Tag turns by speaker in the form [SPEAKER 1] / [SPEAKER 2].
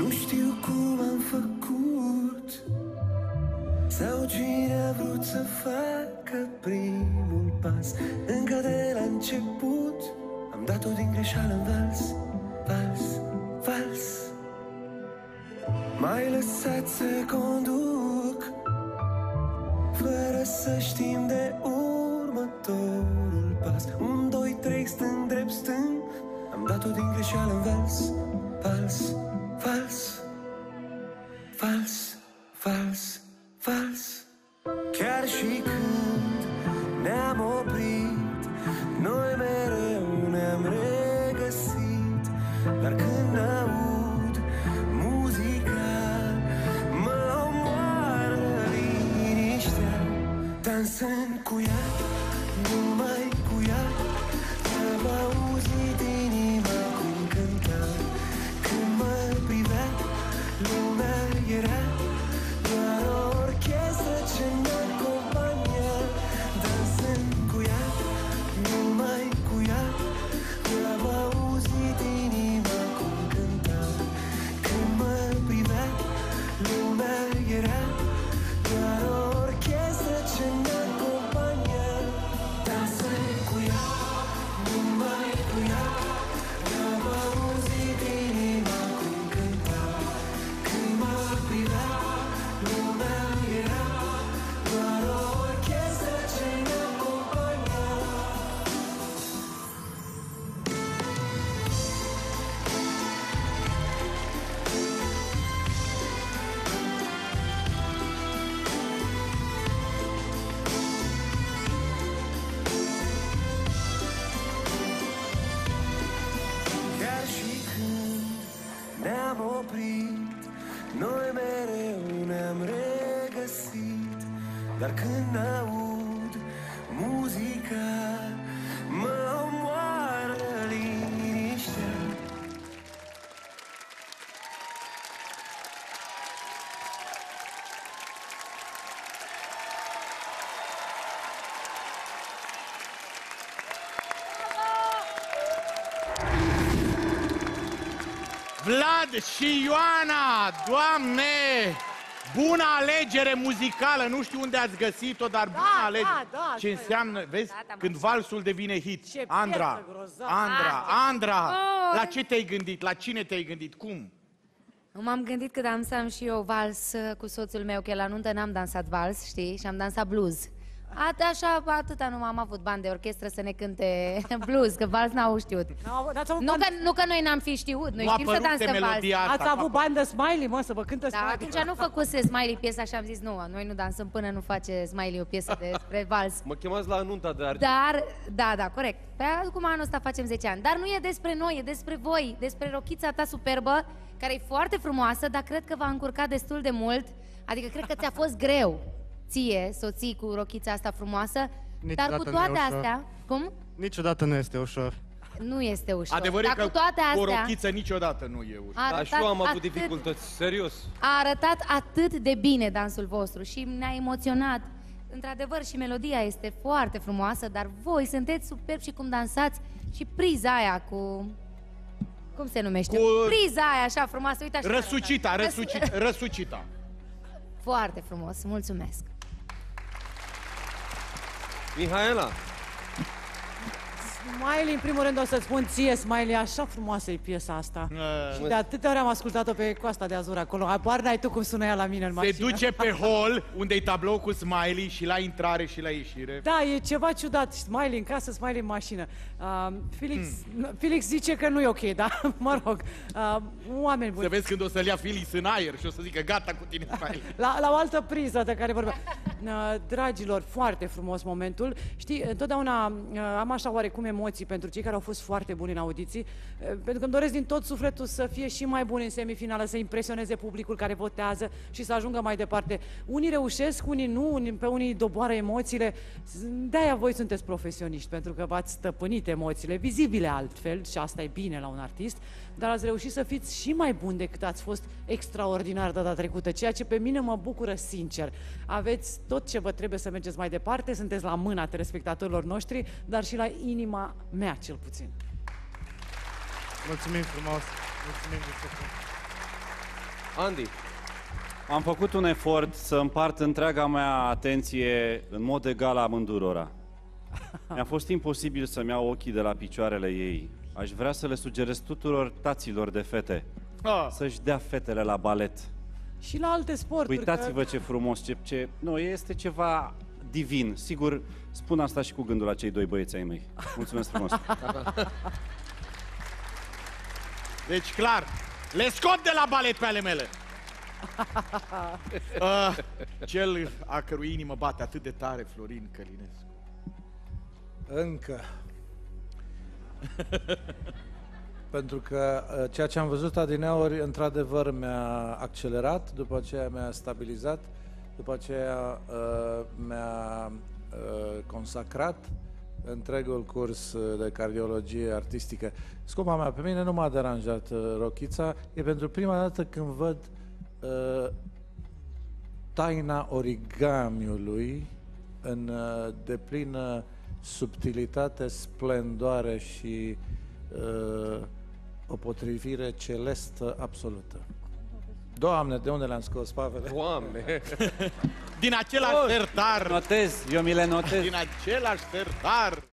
[SPEAKER 1] Nu știu cum am făcut. Sau cine a vrut să facă primul pas. Încă de la început Am dat-o din greșeală în vals. Vals, vals. M-ai lăsat să conduc Fără să știm de următorul pas. Un, doi, trei, stâng, drept, stâng Am dat-o din greșeală în vals. Vals, vals Vals, vals, vals Chiar și când ne-am oprit Noi mereu ne-am regăsit. Dar când aud muzica Mă omoară liniștea. Dansând cu ea, mereu ne-am regăsit. Dar când aud muzica Mă
[SPEAKER 2] Vlad și Ioana, Doamne! Bună alegere muzicală! Nu știu unde ați găsit-o, dar bună
[SPEAKER 3] da,
[SPEAKER 2] alegere!
[SPEAKER 3] da,
[SPEAKER 2] Ce
[SPEAKER 3] asta e.
[SPEAKER 2] înseamnă, vezi,
[SPEAKER 3] Da, da, mă
[SPEAKER 2] când valsul devine hit.
[SPEAKER 3] Ce
[SPEAKER 2] Andra,
[SPEAKER 3] piesă grozavă.
[SPEAKER 2] Andra,
[SPEAKER 3] Ah,
[SPEAKER 2] Andra!
[SPEAKER 3] Oh.
[SPEAKER 2] La ce te-ai gândit? La cine te-ai gândit? Cum?
[SPEAKER 4] M-am gândit că dansam și eu vals uh, cu soțul meu, că la nuntă n-am dansat vals, știi, și am dansat blues. At, așa, atâta nu am avut bani de orchestră să ne cânte blues, că vals n-au știut.
[SPEAKER 3] N-au- n-ați avut
[SPEAKER 4] Nu
[SPEAKER 3] bani-
[SPEAKER 4] că, nu că noi n-am fi știut, noi
[SPEAKER 2] Nu
[SPEAKER 4] știm să
[SPEAKER 2] apăruse
[SPEAKER 4] dansăm vals.
[SPEAKER 2] melodia asta.
[SPEAKER 3] Ați
[SPEAKER 2] nu
[SPEAKER 3] avut
[SPEAKER 2] apă-
[SPEAKER 3] bani de smiley, mă, să vă cântă
[SPEAKER 4] Da,
[SPEAKER 3] smiley.
[SPEAKER 4] atunci nu făcuse Smiley piesa și am zis nu, noi nu dansăm până nu face Smiley o piesă despre vals.
[SPEAKER 5] Mă chemați la nunta de argint.
[SPEAKER 4] Dar, da, da, corect. Pe acum anul ăsta facem 10 ani. Dar nu e despre noi, e despre voi, despre rochița ta superbă, care e foarte frumoasă, dar cred că v-a încurcat destul de mult. Adică cred că ți-a fost greu ție, soții, cu rochița asta frumoasă. dar
[SPEAKER 6] Niciodată
[SPEAKER 4] cu
[SPEAKER 6] nu e
[SPEAKER 4] toate
[SPEAKER 6] ușor.
[SPEAKER 4] astea, cum?
[SPEAKER 6] Niciodată nu este ușor.
[SPEAKER 4] Nu este ușor.
[SPEAKER 2] Adevărul
[SPEAKER 4] dar
[SPEAKER 2] e că
[SPEAKER 4] cu toate
[SPEAKER 2] cu o
[SPEAKER 4] astea,
[SPEAKER 2] rochiță niciodată nu e ușor.
[SPEAKER 4] a
[SPEAKER 5] Da, și
[SPEAKER 4] arătat
[SPEAKER 5] eu am avut
[SPEAKER 4] atât-
[SPEAKER 5] dificultăți, serios.
[SPEAKER 4] a arătat atât de bine dansul vostru și ne-a emoționat. Într-adevăr, și melodia este foarte frumoasă, dar voi sunteți superbi și cum dansați și priza aia cu... Cum se numește?
[SPEAKER 2] Cu-
[SPEAKER 4] Priza aia așa frumoasă, uite așa.
[SPEAKER 2] Răsucita,
[SPEAKER 4] arăta.
[SPEAKER 2] răsucita, răsucita.
[SPEAKER 4] Foarte frumos, mulțumesc.
[SPEAKER 5] 厉害了。
[SPEAKER 3] Smiley, în primul rând o să-ți spun ție, Smiley, așa frumoasă e piesa asta. Și de atâtea ori am ascultat-o pe Coasta de Azur acolo. Apar n-ai tu cum sună ea la mine în
[SPEAKER 2] Se
[SPEAKER 3] mașină.
[SPEAKER 2] duce pe hol, unde e tablou cu smiley și la intrare și la ieșire.
[SPEAKER 3] Da, e ceva ciudat. Smiley în casă, Smiley în mașină. Uh, Felix, hmm. Felix zice că nu e ok, da? mă rog. Uh, oameni buni.
[SPEAKER 2] Să vezi când o să-l ia Phyllis în aer și o să zică gata cu tine, smiley.
[SPEAKER 3] La, la o altă priză de care vorbea. Uh, Dragilor, foarte frumos momentul. Știi, întotdeauna uh, am așa oarecum emoții pentru cei care au fost foarte buni în audiții, uh, pentru că îmi doresc din tot sufletul să fie și mai buni în semifinală, să impresioneze publicul care votează și să ajungă mai departe. Unii reușesc, unii nu, unii- pe unii doboară emoțiile. De-aia voi sunteți profesioniști, pentru că v-ați stăpânit emoțiile, vizibile altfel, și asta e bine la un artist, dar ați reușit să fiți și mai buni decât ați fost extraordinar data trecută, ceea ce pe mine mă bucură sincer. Aveți tot ce vă trebuie să mergeți mai departe, sunteți la mâna telespectatorilor noștri, dar și la inima mea cel puțin.
[SPEAKER 6] Mulțumim frumos. Mulțumim de suflet.
[SPEAKER 5] Andy,
[SPEAKER 6] Am făcut un efort să împart întreaga mea atenție în mod egal amândurora. Mi-a fost imposibil să-mi iau ochii de la picioarele ei. Aș vrea să le sugerez tuturor taților de fete
[SPEAKER 2] Ah.
[SPEAKER 6] să-și dea fetele la balet.
[SPEAKER 3] Și la alte sporturi.
[SPEAKER 6] Uitați-vă
[SPEAKER 3] că-
[SPEAKER 6] ce frumos, ce, ce... Nu, este ceva divin. Sigur, spun asta și cu gândul la cei doi băieți ai mei. Mulțumesc frumos.
[SPEAKER 2] Deci, clar, le scot de la balet pe ale mele. uh, cel a cărui inimă bate atât de tare, Florin Călinescu.
[SPEAKER 7] Încă. Pentru că uh, ceea ce am văzut adineauri, într-adevăr, mi-a accelerat, după aceea mi-a stabilizat, după aceea uh, mi-a uh, consacrat întregul curs uh, de cardiologie artistică. Scumpa mea, pe mine nu m-a deranjat uh, rochița, e pentru prima dată când văd uh, taina origamiului în uh, deplină subtilitate, splendoare și uh, o potrivire celestă absolută. Doamne, de unde le-am scos, Pavel?
[SPEAKER 5] Doamne!
[SPEAKER 2] Din același sertar,
[SPEAKER 6] Notez, eu mi le notez.
[SPEAKER 2] din același sertar.